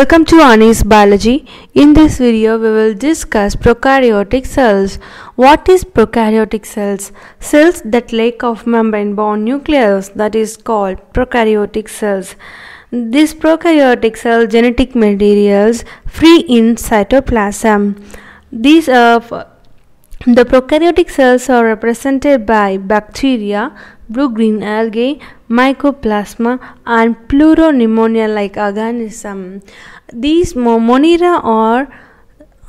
Welcome to Anis Biology. In this video, we will discuss prokaryotic cells. What is prokaryotic cells? Cells that lack of membrane-bound nucleus that is called prokaryotic cells. These prokaryotic cell genetic materials free in cytoplasm. These are the prokaryotic cells are represented by bacteria, blue-green algae, mycoplasma and pleuropneumonia like organism. These Monera or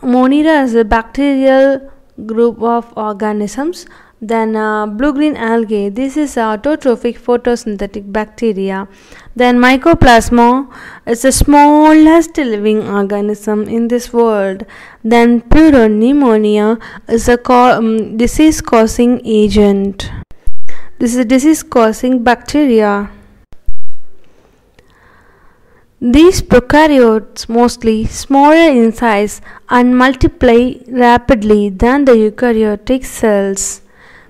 Monera is a bacterial group of organisms. Then uh, blue-green algae, this is autotrophic photosynthetic bacteria. Then mycoplasma is the smallest living organism in this world. Then pleuropneumonia is a um, disease-causing agent. This is a disease causing bacteria. These prokaryotes mostly smaller in size and multiply rapidly than the eukaryotic cells.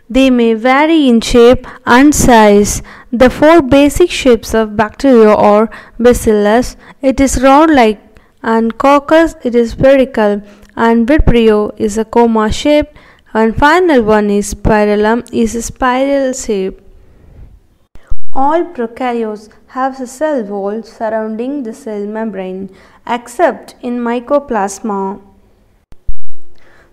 They may vary in shape and size. The four basic shapes of bacteria are bacillus, it is rod-like, and coccus, it is spherical, and vibrio is a comma shaped, and final one is spirillum is a spiral shape. All prokaryotes have a cell wall surrounding the cell membrane except in mycoplasma.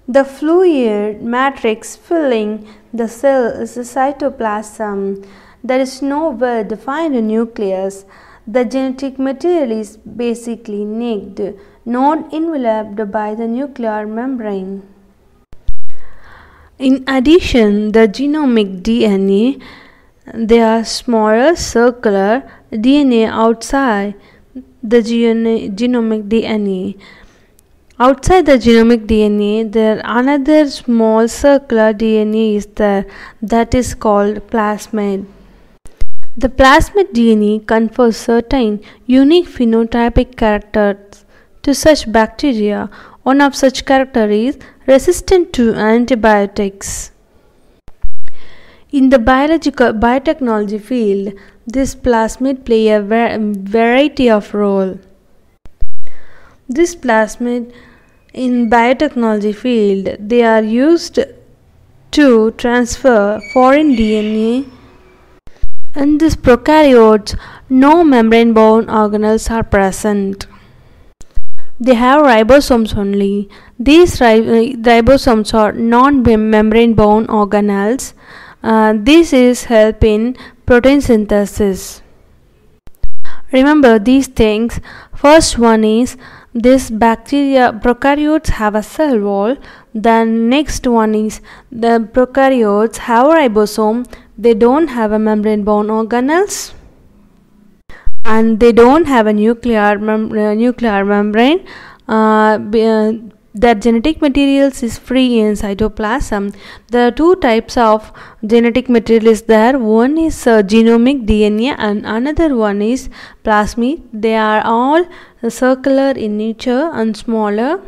The fluid matrix filling the cell is the cytoplasm. There is no well defined nucleus. The genetic material is basically naked, not enveloped by the nuclear membrane. In addition, the genomic DNA, there are smaller circular DNA outside the genomic DNA. Outside the genomic DNA, there another small circular DNA is there that is called plasmid. The plasmid DNA confers certain unique phenotypic characters to such bacteria. One of such characters is resistant to antibiotics. In the biological biotechnology field, this plasmid play a variety of role. This plasmid in biotechnology field, they are used to transfer foreign DNA. In these prokaryotes, no membrane-bound organelles are present. They have ribosomes only. These ribosomes are non-membrane bound organelles. Uh, this is help in protein synthesis. Remember these things. First one is this bacteria prokaryotes have a cell wall. Then next one is the prokaryotes have a ribosome. They don't have a membrane bound organelles and they don't have a nuclear mem uh, nuclear membrane uh, their genetic materials is free in cytoplasm. There are two types of genetic materials there. One is uh, genomic dna and another one is plasmid. They are all circular in nature and smaller.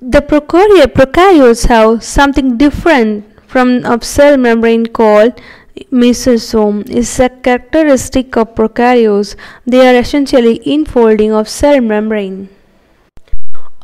The prokaryotes have something different from of cell membrane called mesosome. Is a characteristic of prokaryotes. They are essentially infolding of cell membrane.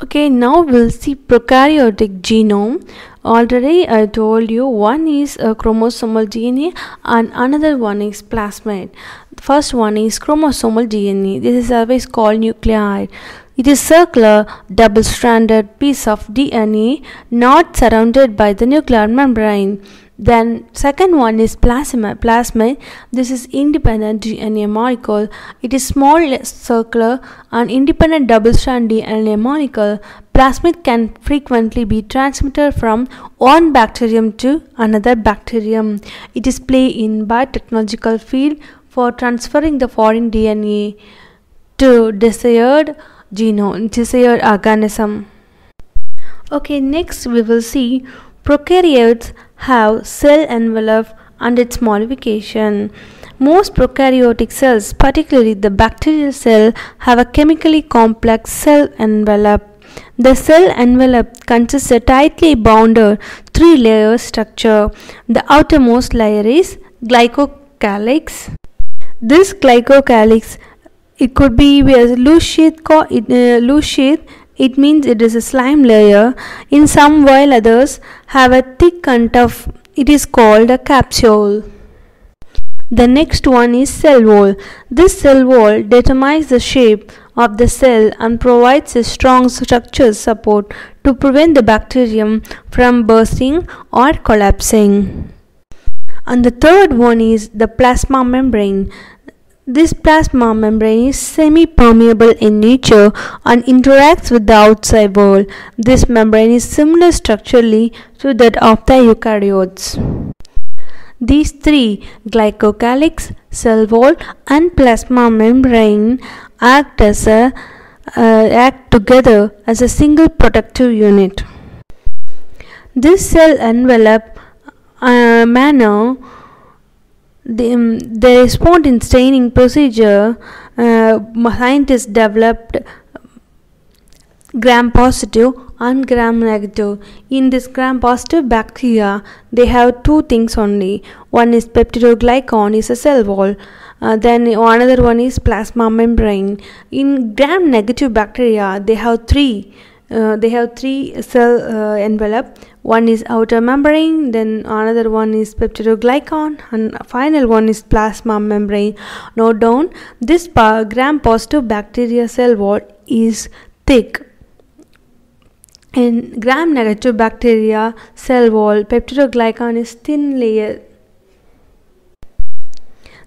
Okay, now we'll see prokaryotic genome. Already I told you one is a chromosomal DNA and another one is plasmid. The first one is chromosomal DNA. This is always called nucleoid. It is circular double-stranded piece of DNA not surrounded by the nuclear membrane. Then second one is plasma. Plasmid. This is independent DNA molecule. It is small circular and independent double-strand DNA molecule. Plasmid can frequently be transmitted from one bacterium to another bacterium. It is play in biotechnological field for transferring the foreign DNA to desired genome, desired organism. Okay, next we will see prokaryotes have cell envelope and its modification. Most prokaryotic cells, particularly the bacterial cell, have a chemically complex cell envelope. The cell envelope consists of tightly bounded three-layer structure. The outermost layer is glycocalyx. This glycocalyx it could be a loose sheath, uh, loose sheath it means it is a slime layer. In some while others have a thick contour it is called a capsule. The next one is cell wall. This cell wall determines the shape of the cell and provides a strong structural support to prevent the bacterium from bursting or collapsing. And the third one is the plasma membrane this plasma membrane is semi-permeable in nature and interacts with the outside world. This membrane is similar structurally to that of the eukaryotes. These three, glycocalyx, cell wall and plasma membrane act as a uh, act together as a single protective unit. This cell envelope uh, manner the, um, the respond in staining procedure uh, scientists developed gram positive and gram negative. In this gram positive bacteria they have two things only. One is peptidoglycan is a cell wall. Uh, then another one is plasma membrane. In gram negative bacteria they have three uh, they have three cell uh, envelope. One is outer membrane then another one is peptidoglycan and final one is plasma membrane. Note down this gram positive bacteria cell wall is thick. In gram negative bacteria cell wall peptidoglycan is thin layer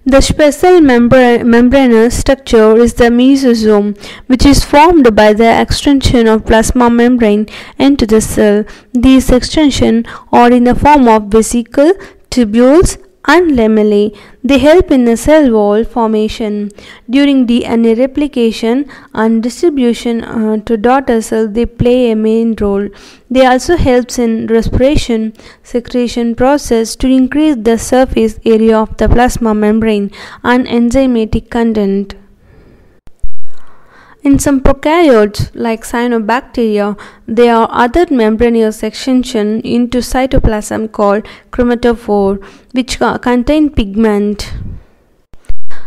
the special membranous structure is the mesosome, which is formed by the extension of plasma membrane into the cell. These extensions are in the form of vesicle, tubules, and lamellae. They help in the cell wall formation. During DNA replication and distribution uh, to daughter cells, they play a main role. They also helps in respiration secretion process to increase the surface area of the plasma membrane and enzymatic content. In some prokaryotes like cyanobacteria, there are other membranous extension into cytoplasm called chromatophore which contain pigment.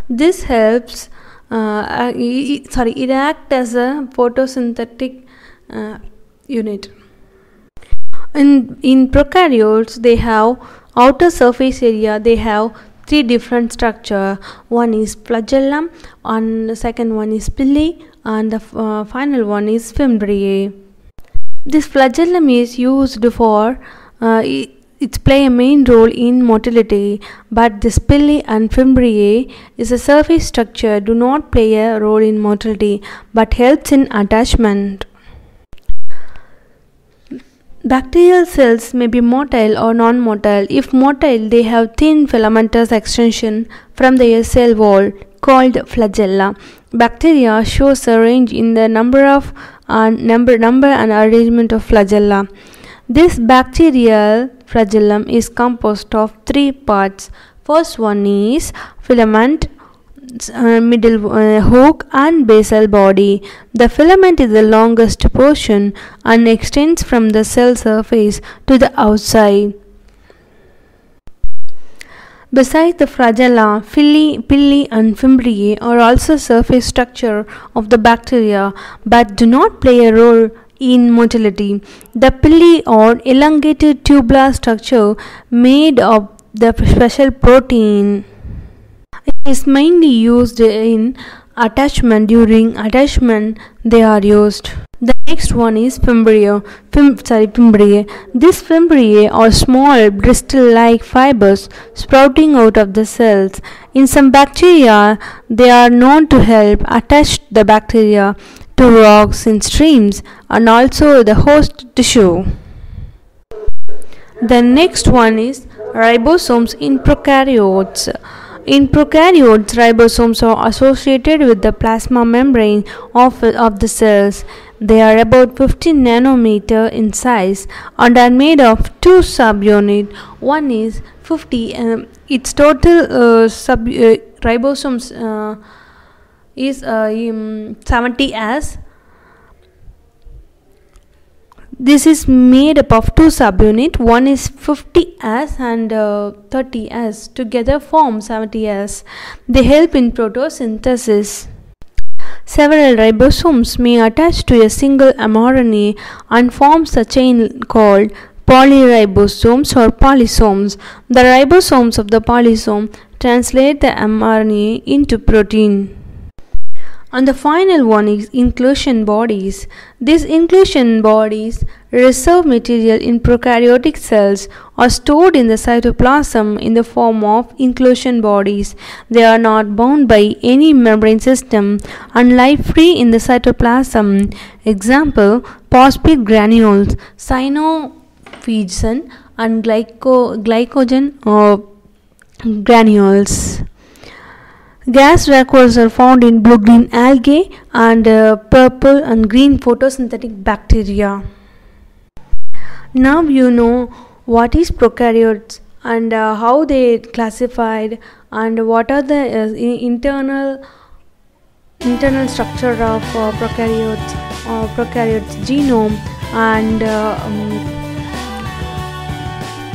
This helps uh, uh, sorry it acts as a photosynthetic uh, unit. In in prokaryotes they have outer surface area they have three different structure one is flagellum and the second one is pili and the uh, final one is fimbriae. This flagellum is used for uh, it play a main role in motility, but the pili and fimbriae is a surface structure do not play a role in motility but helps in attachment. Bacterial cells may be motile or non-motile. If motile, they have thin filamentous extension from their cell wall called flagella. Bacteria shows a range in the number of uh, number number and arrangement of flagella. This bacterial flagellum is composed of three parts. First one is filament, uh, middle uh, hook and basal body. The filament is the longest portion and extends from the cell surface to the outside. Besides the flagella, uh, pili, pili and fimbriae are also surface structure of the bacteria but do not play a role in motility. The pili are elongated tubular structure made of the special protein. Is mainly used in attachment during attachment they are used. The next one is fimbriae. Fim, sorry, fimbriae. These fimbriae are small bristle-like fibers sprouting out of the cells. In some bacteria, they are known to help attach the bacteria to rocks in streams and also the host tissue. The next one is ribosomes in prokaryotes. In prokaryotes, ribosomes are associated with the plasma membrane of, of the cells. They are about 15 nanometer in size and are made of two subunits. One is 50. Um, its total uh, sub uh, ribosomes uh, is um, 70 as this is made up of two subunits one is 50s and uh, 30s together form 70s they help in photosynthesis Several ribosomes may attach to a single mRNA and forms a chain called polyribosomes or polysomes. The ribosomes of the polysome translate the mRNA into protein. And the final one is inclusion bodies. These inclusion bodies reserve material in prokaryotic cells or stored in the cytoplasm in the form of inclusion bodies. They are not bound by any membrane system and live free in the cytoplasm. Example, phosphate granules, cyanophycean and glyco glycogen uh, granules. Gas vacuoles are found in blue-green algae and uh, purple and green photosynthetic bacteria. Now you know what is prokaryotes and uh, how they classified and what are the uh, internal internal structure of uh, prokaryotes uh, prokaryotes genome and uh, um,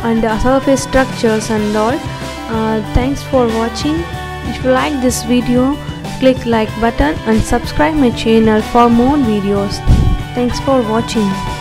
and surface structures and all thanks for watching if you like this video, click like button and subscribe my channel for more videos. Thanks for watching.